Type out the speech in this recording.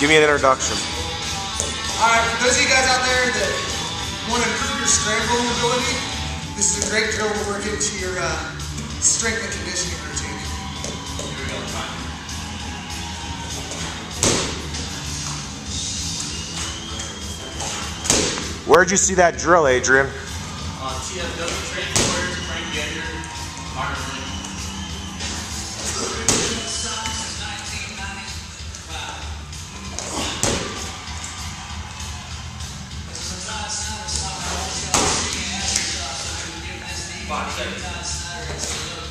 Give me an introduction. All right, for those of you guys out there that want to improve your scramble ability, this is a great drill to work into your uh, strength and conditioning routine. Where'd you see that drill, Adrian? Uh, TFW training squares, Frank Yeager, Martin Five seconds.